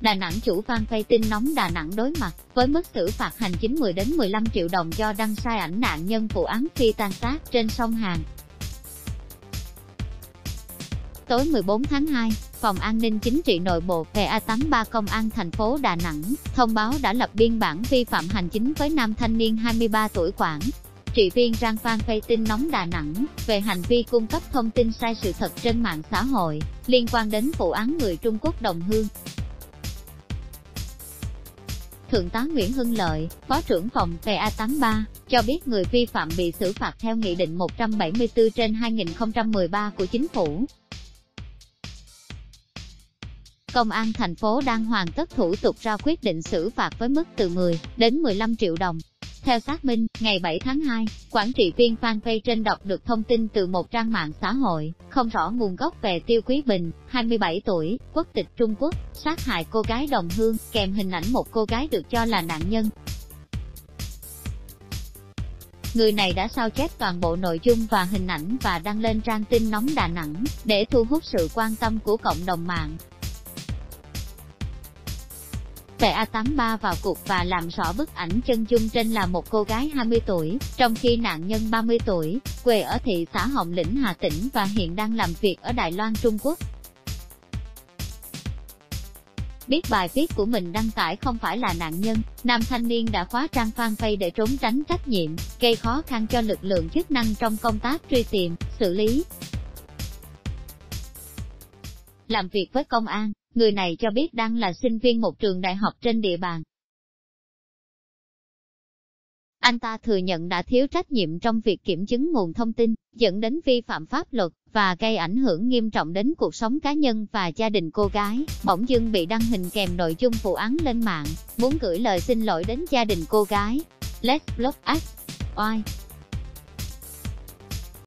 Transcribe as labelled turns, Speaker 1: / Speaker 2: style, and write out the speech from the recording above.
Speaker 1: Đà Nẵng chủ fanpage tin nóng Đà Nẵng đối mặt với mức xử phạt hành chính 10 đến 15 triệu đồng do đăng sai ảnh nạn nhân vụ án phi tan tác trên sông Hàn. Tối 14 tháng 2, Phòng An ninh Chính trị Nội bộ PA83 Công an thành phố Đà Nẵng thông báo đã lập biên bản vi phạm hành chính với nam thanh niên 23 tuổi Quảng. Trị viên Rang Phan Phay tin nóng Đà Nẵng về hành vi cung cấp thông tin sai sự thật trên mạng xã hội liên quan đến vụ án người Trung Quốc đồng hương. Thượng tá Nguyễn Hưng Lợi, Phó trưởng phòng PA83, cho biết người vi phạm bị xử phạt theo Nghị định 174 trên 2013 của Chính phủ. Công an thành phố đang hoàn tất thủ tục ra quyết định xử phạt với mức từ 10 đến 15 triệu đồng. Theo xác minh, ngày 7 tháng 2, quản trị viên fanpage trên đọc được thông tin từ một trang mạng xã hội, không rõ nguồn gốc về Tiêu Quý Bình, 27 tuổi, quốc tịch Trung Quốc, sát hại cô gái đồng hương, kèm hình ảnh một cô gái được cho là nạn nhân. Người này đã sao chép toàn bộ nội dung và hình ảnh và đăng lên trang tin nóng Đà Nẵng, để thu hút sự quan tâm của cộng đồng mạng. PA83 vào cuộc và làm rõ bức ảnh chân dung trên là một cô gái 20 tuổi, trong khi nạn nhân 30 tuổi, quê ở thị xã Hồng Lĩnh Hà Tĩnh và hiện đang làm việc ở Đài Loan Trung Quốc. Biết bài viết của mình đăng tải không phải là nạn nhân, nam thanh niên đã khóa trang fanpage để trốn tránh trách nhiệm, gây khó khăn cho lực lượng chức năng trong công tác truy tìm, xử lý. Làm việc với công an, Người này cho biết đang là sinh viên một trường đại học trên địa bàn. Anh ta thừa nhận đã thiếu trách nhiệm trong việc kiểm chứng nguồn thông tin, dẫn đến vi phạm pháp luật, và gây ảnh hưởng nghiêm trọng đến cuộc sống cá nhân và gia đình cô gái. Bỗng dưng bị đăng hình kèm nội dung vụ án lên mạng, muốn gửi lời xin lỗi đến gia đình cô gái. Let's block us. Oai.